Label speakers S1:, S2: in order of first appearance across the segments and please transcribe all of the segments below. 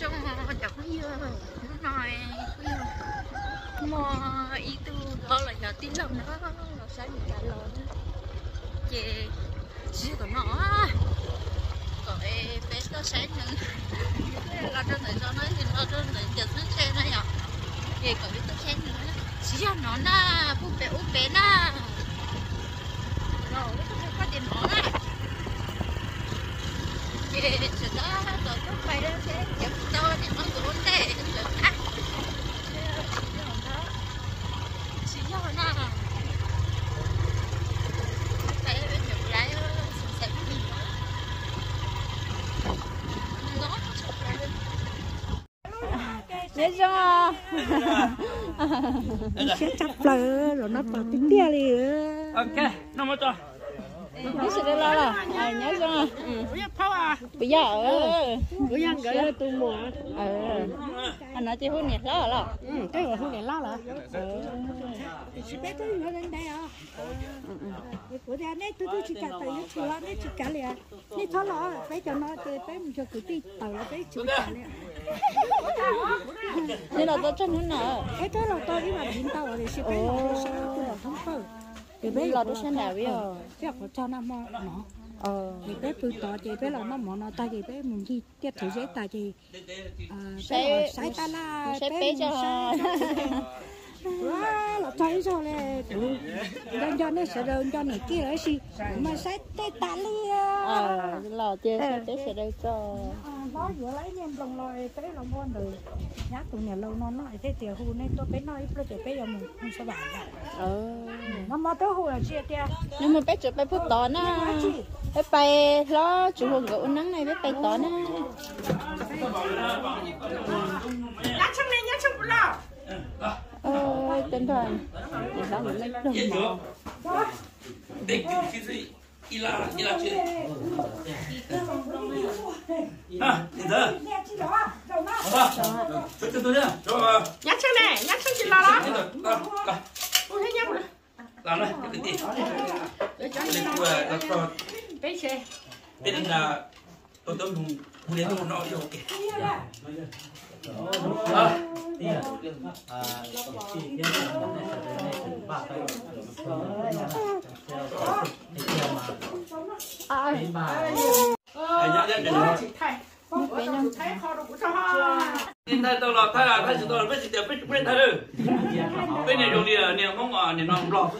S1: xong chẳng như nói mà ý tu đó là giờ tin lòng nó nó sẽ bị trả lời. Chị chỉ có nó rồi bé có sáng nữa là trên này cho nó thì nó trên này nó xe nó nhở chị có biết có sáng nữa cho nó na bút bé út bé na. Rồi, nó có tiền nó na chị chỉ cho lại sẽ
S2: chặt lờ rồi. Nó vào tính bia đi
S3: ok nó mới cho
S2: nhớ sẽ lo là à, nhớ cho bây giờ ờ.
S4: Bữa giờ cái tôi mua.
S2: Ờ. Anh nói chơi hôn nhỉ lo là
S4: ừ cái rồi không để lo là
S2: ờ.
S4: Biết tôi nó đến đây à. Bữa giờ này tôi tôi chỉ cả tay nó chỉ lo nó chỉ cả liền này thôi lo bé cho nó chơi bé mình cho cứ đi tàu là bé chỉ cả liền
S2: nên là tôi chân hơn nè
S4: cái đó là tôi đi vào dính tàu rồi chỉ bé nó tôi tôi là không phải thì bé
S2: là tôi sẽ nào bây giờ
S4: chắc có cho nó mò nó.
S2: Ờ.
S4: Thì bé tôi tỏ chị bé là nó mò nó ta chị bé mình đi tiếp thử giấy ta chị à sai ta
S2: sẽ bé cho
S4: Wow, là thấy rồi nè, đang cho nó sẽ đơn cho này kia đấy gì, mà sẽ tê ta lia.
S2: ờ là chơi sẽ bé sẽ đây cho
S4: Nó vừa lấy nem lòng lòi tới lòng con rồi, nhát tụi nhà lâu nó nói thế tiểu hù nên tôi bé nói tôi chỉ bé giờ mình không sao bảo
S2: ờ
S4: Nó mà tới hù là chia tia,
S2: nhưng mà bé chụp bé phút tỏ nó bé bay lo chủ hồn gỗ nắng này bé bay tỏ nó
S3: nhá trong này nhá trong nào
S2: ơi tinh thần thì sao mình lấy đồng màu
S3: chưa? Định cái gì? Ila, ila chưa? À,
S4: chị đó, rồi nó.
S3: Hả? Cho cho tôi nhá. Cho vào.
S5: nhát chân này nhát chân chị lo đó ôi thấy nhát rồi
S3: Làm này, cái gì? Lên của là cho
S5: bé xe
S3: bên đây là tôi tôi dùng muốn đến một nọ rồi kìa. À, à, nhá, nhá, nhá.
S5: chị thay chị thay kho đồ của cho
S3: Nhìn thấy tôi là thay là thay tôi là biết gì biết biết thay rồi. Bên này dùng đi à, nhiều mong à, nhiều mong lọt.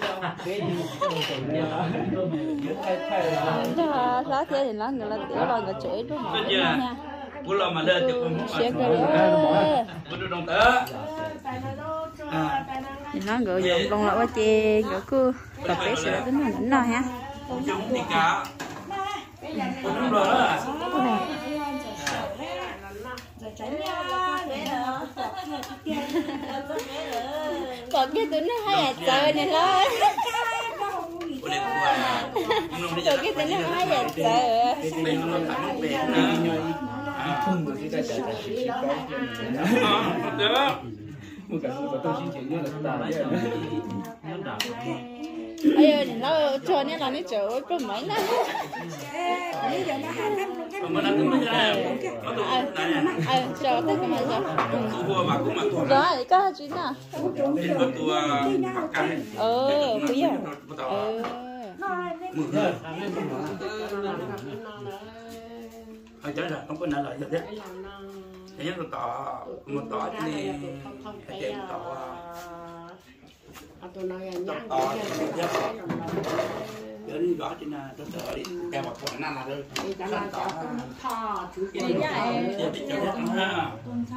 S2: cho lá thế thì lá người là tiểu là người chửi đúng không
S3: Bữa là mà lên thì
S2: sẽ cái
S3: mà bữa được đồng tớ.
S2: thì nó gửi dụng lại qua chè gửi tập bé sẽ là tính hình nào ha
S3: Chúng thì cả. Cũng rồi đó.
S2: còn cái tụi nó hay à trời này lo
S3: đi
S2: còn cái tụi nó hay à trời
S3: Bên nó thẳng về nè.
S6: không được cái cái cái cái
S3: À, được.
S6: một cái một tôi xin chuyện như là ta vậy
S2: ơi nó cho nên là nó chửi có mấy năm
S4: Bây giờ nó hai năm luôn cái
S3: Mà nó cũng ra. Nó tụ này nè.
S2: ờ chờ tới cái mà
S3: Hồi trái là không có nợ lợi gì hết. Thế nhưng mà tỏ một tỏ thì tiền tỏ
S5: tôi nói nhát
S3: tỏ đến gõ trên là tôi tỏ đi. Kèo một con năm là được.
S5: thì cho nó cho cũng thò chú chị
S3: Thì bị cho nó ha.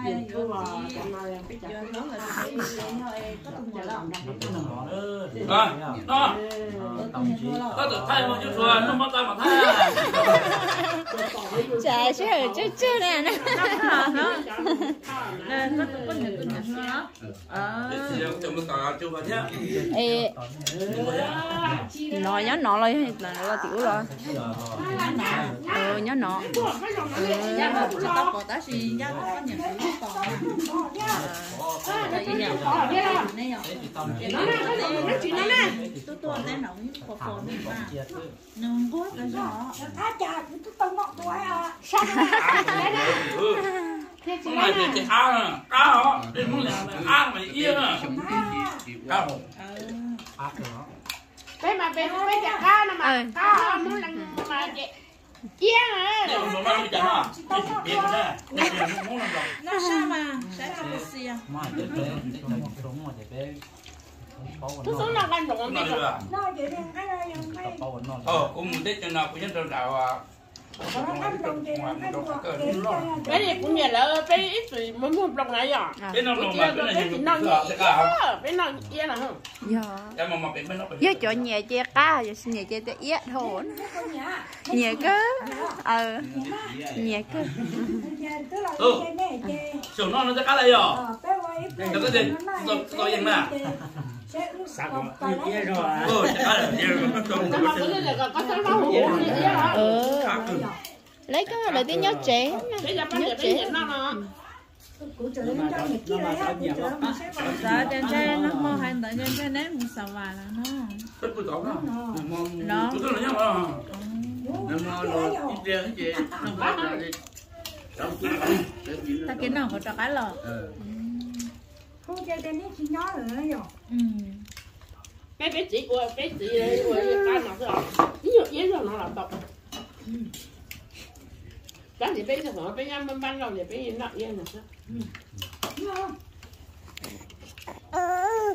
S5: nhìn thua cho nó biết cho
S3: À, đó. Có tự thay một chút rồi, nó mất tay mà thay.
S2: trời chứ chứ chứ nè nè.
S3: Xem cho nó. Tỏ chưa vào nhá.
S2: ê. Nó nhớ nó lại là nó tiểu rồi. Ờ nhớ nó
S5: chị nói nè
S4: Á chà, tôi tao ngọt tôi à.
S3: Ừ.
S5: thế chị
S3: không
S5: nói
S3: là
S5: nè
S3: thì á nè cá hả đi muốn là á mà yên nè cá
S5: bé mà bé bé chả cá nè mà cá muốn là mà chị chia
S3: không nó làm
S2: sao mà sẽ là một gì à
S5: tôi xuống là ban động
S3: nó
S5: đi
S3: rồi
S4: không
S3: ờ cũng muốn tết cho nó cũng nhân trâu đạo à
S4: nó đồng nó cho
S5: bé thì cũng nhà là bé ít tuổi mới mua đồng này à?
S3: Bên nó
S5: Ủa,
S3: mà
S5: rồi
S3: này
S5: nói
S3: cái
S5: nhẹ
S3: cá không?
S5: Ờ, bé nói chia là không?
S2: Dạ.
S3: Em mà mà bên bên nó
S2: với chỗ nhà che cá giờ xin nhà che te yết
S4: nhà
S2: nhà cơ ờ cơ
S4: là cái này cái
S3: sổ nó nó sẽ cá đây rồi Đừng có gì, tôi- tôi dừng nè.
S4: Sạc một cái kia rồi?
S3: ừ cá là
S5: cái này là có như thế
S2: ừ. Lấy cái để tí nhớ trẻ
S4: kia sẽ vào
S2: giờ trên trên nó mò hai đợi trên trên đấy mình sợ vào là nó nó
S3: là
S2: ta cái nào có cho cái lò
S4: không chơi trên นี้ chỉ nhớ rồi nó rồi
S2: ừ.
S5: Cái bé chỉ của bé chỉ của cái nào cái nhiều dễ rồi nó làm độc. Cái gì bé sẽ nói bé ăn ban ban đầu thì bé nặng yên là sao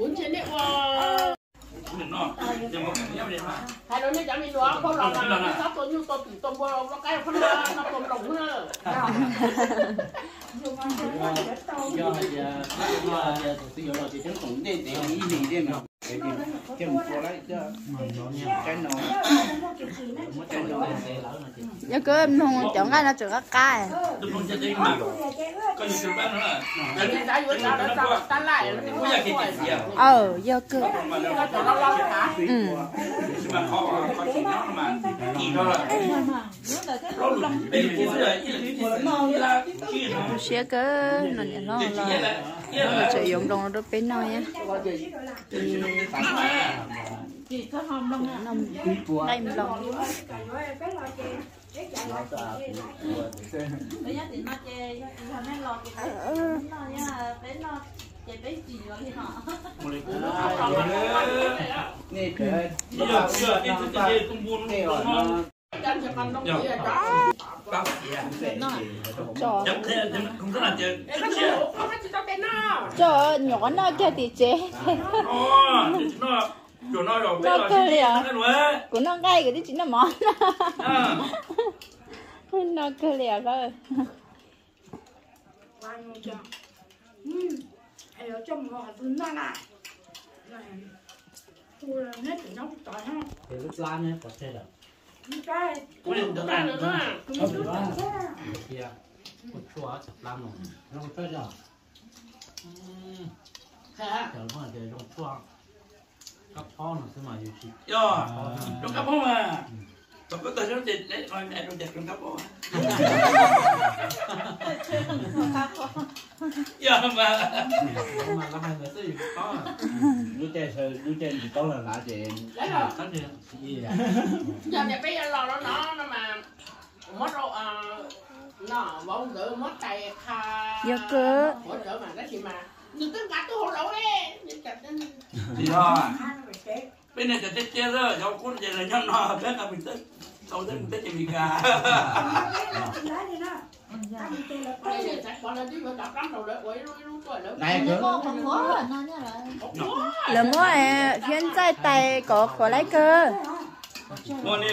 S5: muốn chơi đấy wow hai đứa nó chẳng đi đó không lòng là nó sắp tôi như tôi bị tôi bơ nó cái không nó nó tôm lồng nữa
S6: giờ giờ giờ sử dụng rồi thì chúng cũng đi để ý gì đi mà cái gì cái một cô lấy cho cái nồi cái nồi
S2: giờ cứ em không chọn cái nó chọn cái cái
S3: tôi không chơi mà có thứ bán nữa là
S5: cái gì đã vừa ra nó tan lại nó
S3: gì à
S2: ờ giờ cứ
S3: nó
S5: nó cho nó
S2: ừ
S3: mà khó khó chịu nó mà chỉ đó là nó lụt bên kia rồi là kia nó
S2: sẽ cứ nó nhẹ nó
S3: chỉ
S2: là
S3: là
S2: sử dụng bên nó nhá
S5: chỉ có hòm đông à
S2: đây mình lòng
S3: một buôn nó
S5: chân cho đó
S3: bác gì
S2: cho
S3: chắc thế không là chơi
S5: nó chịu nó chỉ cho nó
S2: cho nhỏ nó kia thì chế.
S3: Nó rồi
S2: cơ liền.
S3: cái rồi
S2: của nó ngay cái chính là món.
S3: À
S2: nó cơ lìa thôi.
S4: Ở trong ngõ từ nó là tôi là hết từ nó tỏi ha.
S6: Cái lúc lan nhé có thể
S3: được 우린
S5: 너나
S4: 너나 야
S6: 고추와 잡라노 이런 거
S5: 쪄져
S6: 자 얼마나 돼좀 추앙 깝파는 쓰면
S3: 유치 야 깝파는 Mutta sanoit, että ne vain näin on tehty kapoa. Joo, mä... Mä lähden tästä
S6: yhtään. Nyt ei se, nyt ei se ole lähtien. Joo. Giờ thì
S5: dạ, bây giờ lò nó nó nó mà... Mất rồi à... Nó vong đỡ mất tay kha...
S2: Dạ cơ.
S5: Mất đỡ mà nó chỉ mà... Nhưng tất tôi hồ lẩu đấy. Nhưng cả tên...
S3: Đi thôi. Bên này sẽ chết chết rồi, cháu cũng vậy là nhăn nó, bé cả mình tức. Cháu tới mình tới chỉ mình gà.
S4: nó ăn tê là
S5: mà
S6: này
S7: con nó
S2: mua à hiện tại tay có có lấy cơ
S3: Mua đi,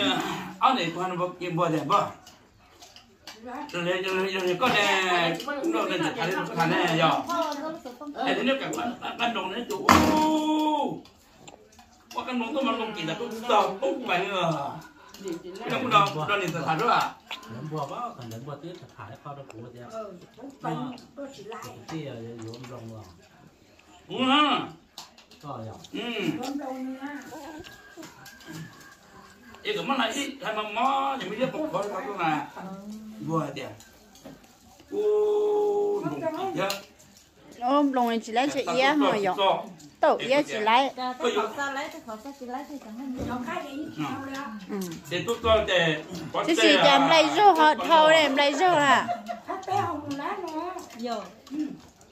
S3: áo này quan bộ kim bộ đẹp bơ. Rồi rồi rồi rồi có nè, đâu là thằng này thằng này giờ.
S7: thôi nó không
S3: Ê, thế nếu cả ban ban đầu này chủ. Qua căn bóng tôi mà lông kỳ là cũng tao cũng phải ngờ nó cũng đâu đâu liền thật rồi à.
S6: Lần bùa bao còn lần bùa tết thật hải phao
S4: đâu cũng được
S6: nha. thì dùng rồng rồi.
S3: Ừ ha?
S6: Có rồi
S3: ừ. Ý cái món này ý hay mà mò thì mới biết một con cái là vừa đẹp
S2: ôm lòng này chỉ lấy. Chỉ ia mà dọc tổ ia chỉ lấy
S7: chỉ thì
S2: ừ.
S3: Thì thì
S2: chứ cho em lấy rô họ thâu đấy em lấy rô à
S7: nhiều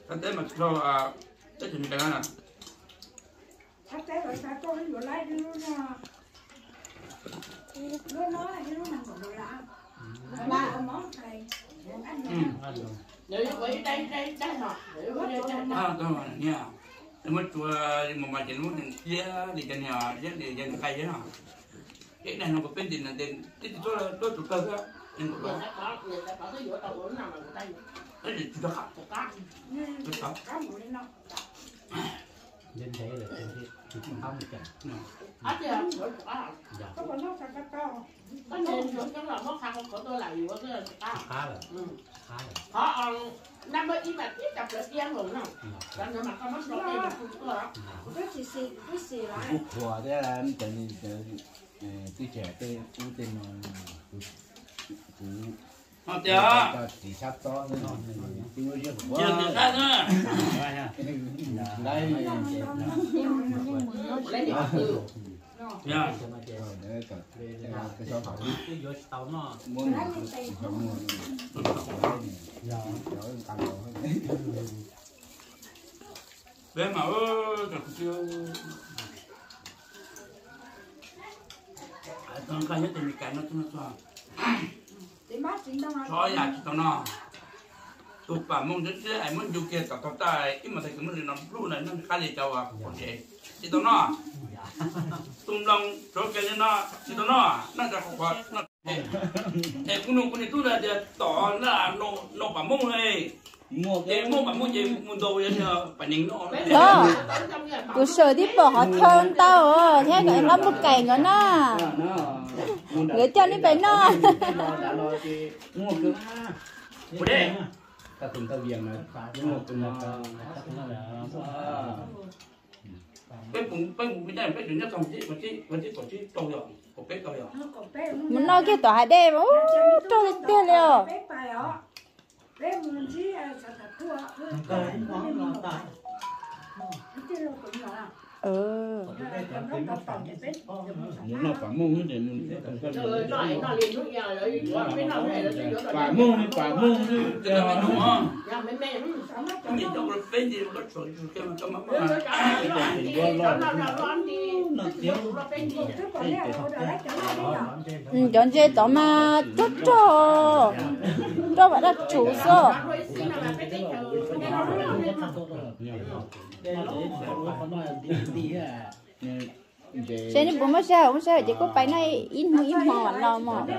S3: cái thế mà cho à cái chuyện cái này
S4: Sắp tới rồi sao tôi nó vừa lấy đi luôn nè. Nó nói là cái nó nằm còn đồ lạ. Ba món thầy. Anh
S3: ừ
S5: vậy hả nếu như đây đây
S3: à tôi mà nha nhưng mà chùa mà mà chỉ muốn chia đi cái này nó có bên tiền là tiền cái chỗ là chỗ chủ cơ đó nên
S5: ta có người ta có cái giữa đầu uống nào mà người ta
S3: cái gì chủ cơ
S5: có có
S3: cái đó
S4: Lên
S6: thế là cái cái không được
S5: hết chưa giữa có
S4: Có còn nó sao cá to.
S5: có nên giữa cái là mất thằng của tôi là gì quá cái có
S6: khá là
S5: ừ.
S6: khá là
S5: họ năm mươi ít mà tiếp tập được yên rồi nào còn nếu mà không mất số tiền là không có đó
S4: Cứ xì xì, cứ xì lại.
S6: của thế là em bị tôi trẻ tôi ưu tiên cú
S3: họ chưa
S6: chỉ sắp to thôi chứ chưa
S3: chưa
S6: quá
S3: được ra nữa.
S6: đây
S5: lấy điểm từ
S3: dạ
S6: để cả cái số học
S8: cái vô tàu nó
S6: đầu hơn
S3: bé mà ơ được chưa? Con cái nhất mình cái nó nó cho.
S4: Chị đâu mà.
S3: cho nhà chỉ tao nó tupa mong đến thế ai muốn du kia cả tóc tai ít mà thấy cái mình làm blue này nó khá là giàu à còn gì chỉ tao nó tung lòng rồi cái nó chỉ tao nó nó đã khóc quá nó thế cũng nông cũng đi tu là để tỏ là nô nô bà mông này thế mua bà mông gì mông đồ vậy nhờ bà nín nó
S2: đó cứ sợ đi bỏ họ thương tao thế cái nó một cảnh nữa nó người cho đi bé nó
S6: Bố
S3: đê đây
S6: ta từng tao viền này mua cứng nó
S3: cái cũng cái cũng cái này cái chuyện nhất trong chứ mà chứ mà chứ tổ chứ trâu rồi một cái trâu rồi
S4: Nó còn bé.
S2: Mình nói cái tòa đêm, ô, trôi lên tiền
S4: bài ọ. Bé mình chỉ sợ thật thua. Cái.
S2: Ừ.
S4: Nó cái
S6: nó phải mua cái để mình
S5: rồi nó nó liền lúc giờ rồi cái nào này là cái rồi
S6: phải mua phải mua
S3: cái đó đúng không?
S5: Nhà mấy mẹ
S4: Sao nó.
S3: cái trong cái phê gì có chỗ cái mà. Cái mà
S5: nó nó nó nó nó nó đi
S8: nó thiếu.
S5: nó bên đi
S4: Chứ còn nếu ở đây lấy cho nó đi nhỏ.
S2: Ừ, chọn chơi tỏ mà chút cho. Cho bạn
S5: cái cái
S2: Xe này bố mà sao, không sao, chỉ có bài này in mù in mò mà
S4: kệ.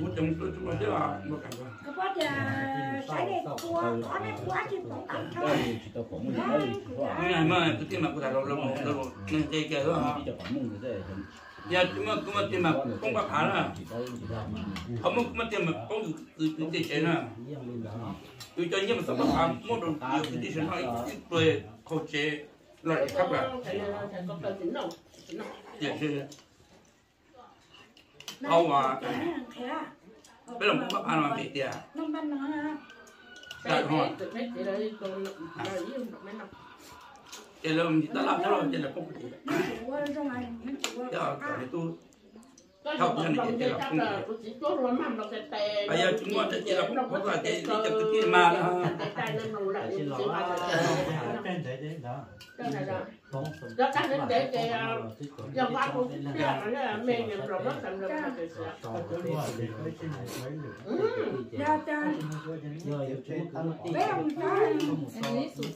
S3: muốn trong tôi chúng tôi là một rồi
S4: Cái bát sải đây cua, có nó quá chứ cũng tặng thôi.
S3: cái này mà cái tiền mà của thằng lâu lâu lâu nên chơi cái đó mà chúng mà tiền mà không có khá là không có mà tiền mà không được từ từ tiền chơi là tôi cho nhưng mà sao mà khá mua đồ nhiều cái tiền nó ít rồi khâu chế lại khắp
S5: có cần tính đâu
S3: chơi Không à. bây giờ muốn bắt ăn mà bị tiền
S4: Nó bánh nó ha.
S3: Dạ, đúng rồi.
S5: tự hết thì đây tôi là ý không được mấy năm.
S3: Tiền là mình ta làm thế rồi tiền là không có gì
S4: Qua trong này,
S3: cái tôi
S5: dây chắc là tôi chỉ sẽ tè
S3: bây giờ chúng ta chỉ là không có là cái cái cái mà đó.
S8: xin lỗi
S5: chỉ mà
S8: trên thế đấy đó.
S5: Cái là
S8: không
S5: đó chắc đến để cái giờ qua cũng biết là nó là mê nhận rồi nó thành rồi nó sẽ
S4: Ra cho bé ông
S7: sụt